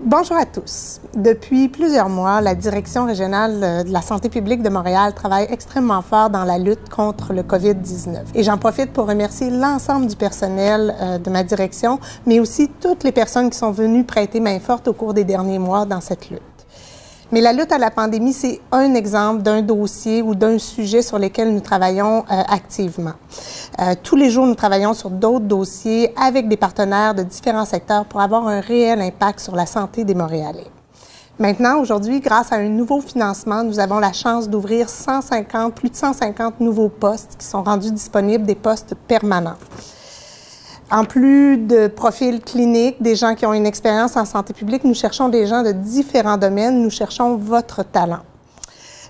Bonjour à tous. Depuis plusieurs mois, la Direction régionale euh, de la santé publique de Montréal travaille extrêmement fort dans la lutte contre le COVID-19. Et j'en profite pour remercier l'ensemble du personnel euh, de ma direction, mais aussi toutes les personnes qui sont venues prêter main forte au cours des derniers mois dans cette lutte. Mais la lutte à la pandémie, c'est un exemple d'un dossier ou d'un sujet sur lequel nous travaillons euh, activement. Euh, tous les jours, nous travaillons sur d'autres dossiers avec des partenaires de différents secteurs pour avoir un réel impact sur la santé des Montréalais. Maintenant, aujourd'hui, grâce à un nouveau financement, nous avons la chance d'ouvrir 150, plus de 150 nouveaux postes qui sont rendus disponibles, des postes permanents. En plus de profils cliniques, des gens qui ont une expérience en santé publique, nous cherchons des gens de différents domaines. Nous cherchons votre talent.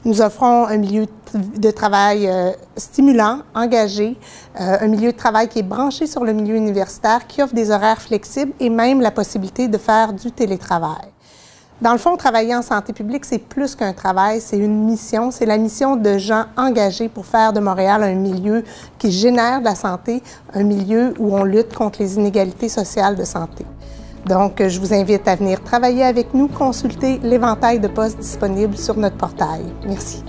Nous offrons un milieu de travail euh, stimulant, engagé, euh, un milieu de travail qui est branché sur le milieu universitaire, qui offre des horaires flexibles et même la possibilité de faire du télétravail. Dans le fond, travailler en santé publique, c'est plus qu'un travail, c'est une mission. C'est la mission de gens engagés pour faire de Montréal un milieu qui génère de la santé, un milieu où on lutte contre les inégalités sociales de santé. Donc, je vous invite à venir travailler avec nous, consulter l'éventail de postes disponibles sur notre portail. Merci.